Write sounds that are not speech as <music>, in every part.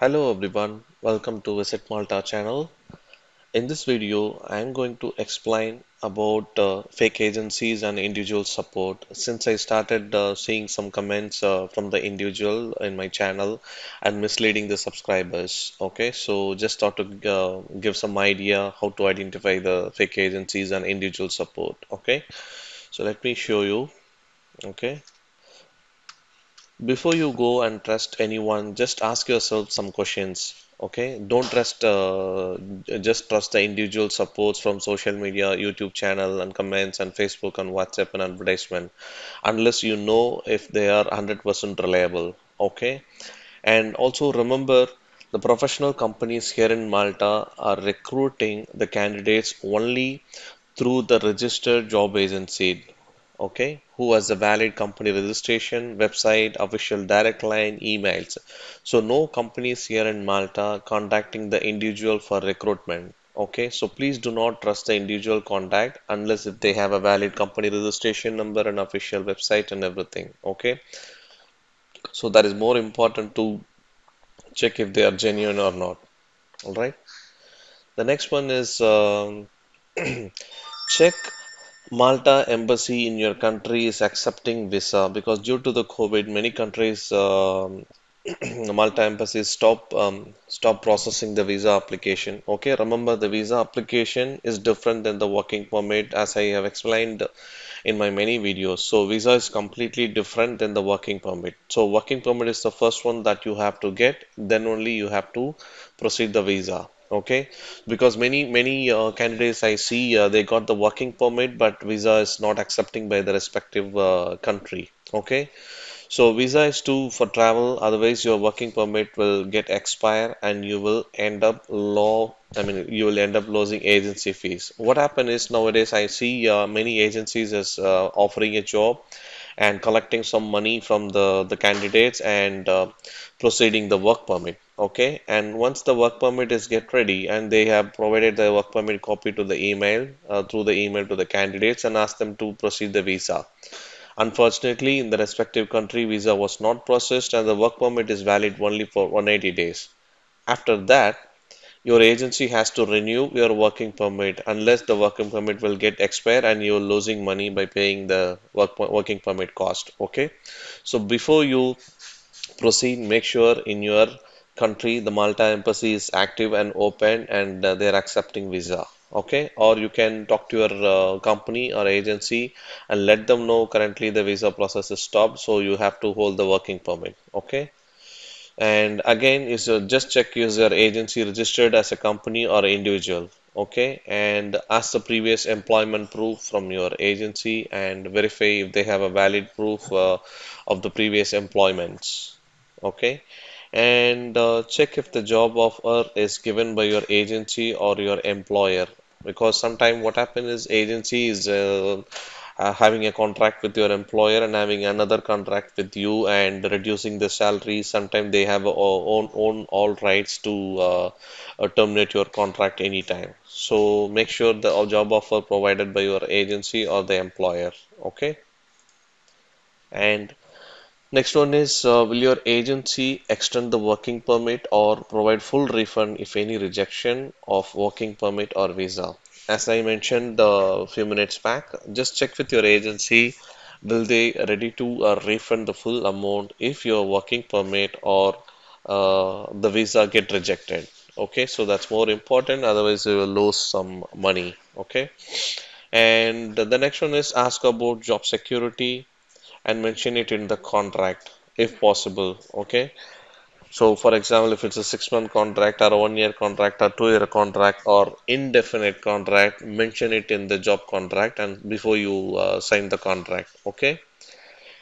Hello everyone, welcome to Visit Malta channel. In this video, I am going to explain about uh, fake agencies and individual support. Since I started uh, seeing some comments uh, from the individual in my channel and misleading the subscribers. Okay, so just thought to uh, give some idea how to identify the fake agencies and individual support. Okay, so let me show you. Okay. Before you go and trust anyone, just ask yourself some questions. Okay, don't trust uh, just trust the individual supports from social media, YouTube channel, and comments, and Facebook and WhatsApp and advertisement, unless you know if they are 100% reliable. Okay, and also remember the professional companies here in Malta are recruiting the candidates only through the registered job agency okay, who has a valid company registration, website, official direct line, emails. So no companies here in Malta contacting the individual for recruitment. Okay, so please do not trust the individual contact unless if they have a valid company registration number and official website and everything. Okay, so that is more important to check if they are genuine or not. All right. The next one is um, <clears throat> check Malta embassy in your country is accepting visa because due to the COVID, many countries um, <clears throat> Malta embassy stop um, stop processing the visa application. Okay, remember the visa application is different than the working permit, as I have explained in my many videos. So visa is completely different than the working permit. So working permit is the first one that you have to get, then only you have to proceed the visa. Okay, because many many uh, candidates I see uh, they got the working permit, but visa is not accepting by the respective uh, country. Okay, so visa is to for travel, otherwise your working permit will get expire and you will end up law. I mean, you will end up losing agency fees. What happen is nowadays I see uh, many agencies as uh, offering a job and collecting some money from the the candidates and uh, proceeding the work permit. Okay, and once the work permit is get ready and they have provided the work permit copy to the email uh, through the email to the candidates and ask them to proceed the visa. Unfortunately, in the respective country, visa was not processed and the work permit is valid only for 180 days. After that, your agency has to renew your working permit unless the working permit will get expired and you're losing money by paying the work, working permit cost. Okay, so before you proceed, make sure in your country the Malta embassy is active and open and uh, they're accepting visa. Okay, or you can talk to your uh, company or agency and let them know currently the visa process is stopped, so you have to hold the working permit. Okay, and again, is uh, just check is your agency registered as a company or individual. Okay, and ask the previous employment proof from your agency and verify if they have a valid proof uh, of the previous employments. Okay, and uh, check if the job offer is given by your agency or your employer. Because sometimes what happens is agency is uh, uh, having a contract with your employer and having another contract with you and reducing the salary. Sometimes they have a- own own all rights to uh, uh, terminate your contract anytime. So make sure the job offer provided by your agency or the employer. Okay? And Next one is uh, will your agency extend the working permit or provide full refund if any rejection of working permit or visa? As I mentioned a few minutes back, just check with your agency will they ready to uh, refund the full amount if your working permit or uh, the visa get rejected. Okay, so that's more important, otherwise you will lose some money. Okay, and the next one is ask about job security and mention it in the contract if possible. Okay. So, for example, if it's a six month contract or a one year contract or two year contract or indefinite contract, mention it in the job contract and before you uh, sign the contract. Okay.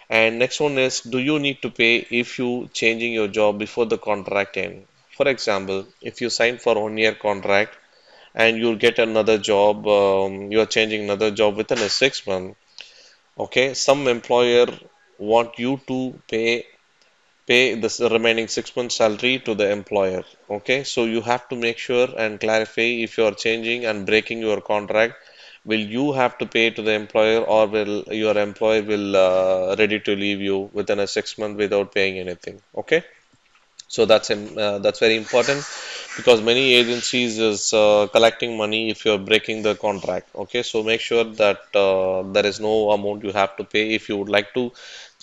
And next one is do you need to pay if you changing your job before the contract end? For example, if you sign for one year contract and you'll get another job, um, you are changing another job within a six month Okay, some employer want you to pay pay the remaining six months salary to the employer. Okay, so you have to make sure and clarify if you are changing and breaking your contract, will you have to pay to the employer or will your employer will uh, ready to leave you within a six month without paying anything? Okay. So that's uh, that's very important because many agencies is uh, collecting money if you're breaking the contract. Okay, so make sure that uh, there is no amount you have to pay if you would like to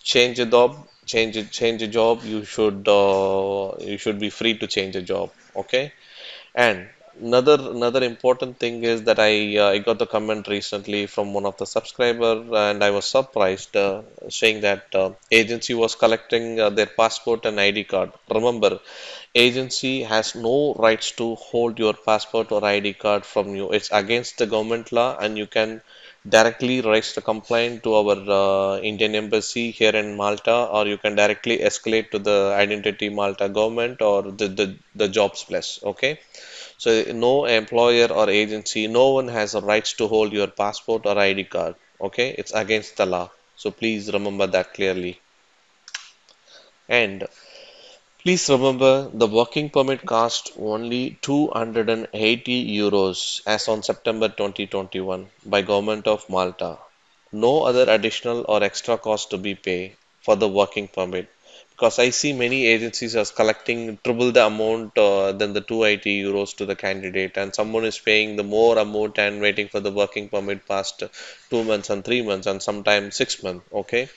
change a job. Change a, change a job. You should uh, you should be free to change a job. Okay. And another another important thing is that I uh, I got the comment recently from one of the subscriber and I was surprised uh, saying that uh, agency was collecting uh, their passport and ID card. Remember, agency has no rights to hold your passport or ID card from you. It's against the government law and you can directly raise the complaint to our uh, Indian embassy here in Malta or you can directly escalate to the Identity Malta government or the, the, the Jobsplus. Okay so no employer or agency, no one has a rights to hold your passport or ID card. Okay, it's against the law. So please remember that clearly. And please remember the working permit cost only 280 euros as on September 2021 by government of Malta. No other additional or extra cost to be paid for the working permit. Because I see many agencies are collecting triple the amount uh, than the 280 euros to the candidate, and someone is paying the more amount and waiting for the working permit past two months and three months and sometimes six months. Okay,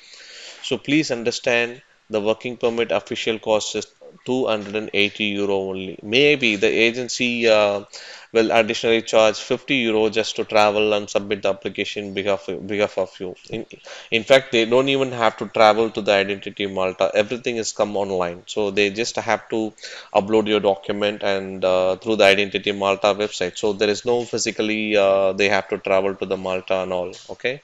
so please understand the working permit official cost is 280 euro only. Maybe the agency uh, will additionally charge 50 euro just to travel and submit the application behalf behalf of you. In, in fact, they don't even have to travel to the Identity Malta. Everything is come online. So they just have to upload your document and uh, through the Identity Malta website. So there is no physically uh, they have to travel to the Malta and all. Okay.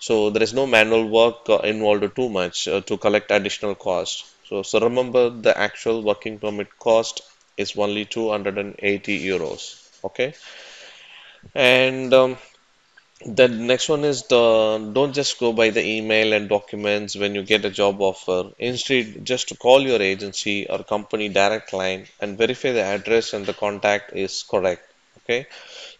So there is no manual work uh, involved too much uh, to collect additional cost. So, so remember the actual working permit cost is only 280 euros. Okay. And um, the next one is the don't just go by the email and documents when you get a job offer. Instead, just call your agency or company direct line and verify the address and the contact is correct. Okay.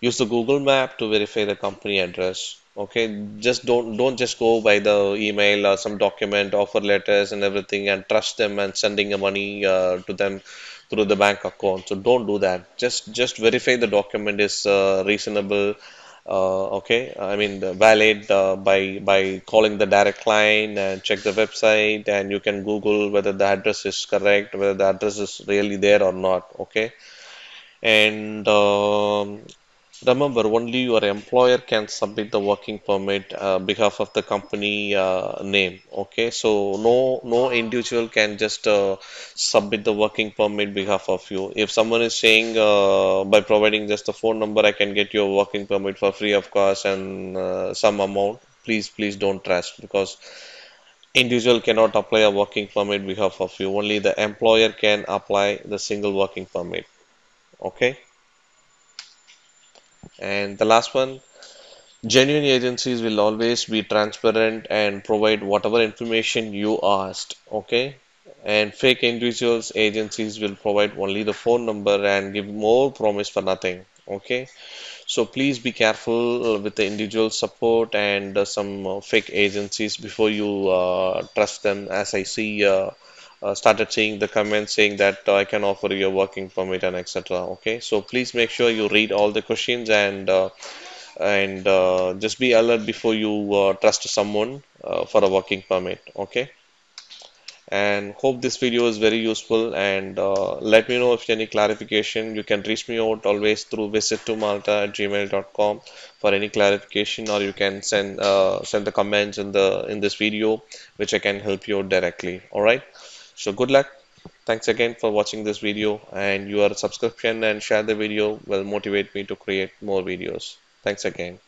Use the Google Map to verify the company address. Okay, just don't don't just go by the email or some document, offer letters and everything, and trust them and sending the money uh, to them through the bank account. So don't do that. Just just verify the document is uh, reasonable. Uh, okay, I mean valid uh, by by calling the direct line and check the website, and you can Google whether the address is correct, whether the address is really there or not. Okay and um, remember only your employer can submit the working permit uh, behalf of the company uh, name okay? So no no individual can just uh, submit the working permit behalf of you. If someone is saying uh, by providing just the phone number I can get your working permit for free of course and uh, some amount please please don't trust because individual cannot apply a working permit behalf of you. Only the employer can apply the single working permit okay and the last one, genuine agencies will always be transparent and provide whatever information you asked. Okay. And fake individuals agencies will provide only the phone number and give more promise for nothing. Okay. So please be careful uh, with the individual support and uh, some uh, fake agencies before you uh, trust them. As I see, uh, started seeing the comments saying that uh, I can offer you a working permit and etc. Okay, so please make sure you read all the questions and uh, and uh, just be alert before you uh, trust someone uh, for a working permit. Okay, and hope this video is very useful and let me know if any clarification. You can reach me out always through visit to malta at gmail.com for any clarification or you can send send the comments in the in this video which I can help you out directly. All right. So good luck. Thanks again for watching this video and your subscription and share the video will motivate me to create more videos. Thanks again.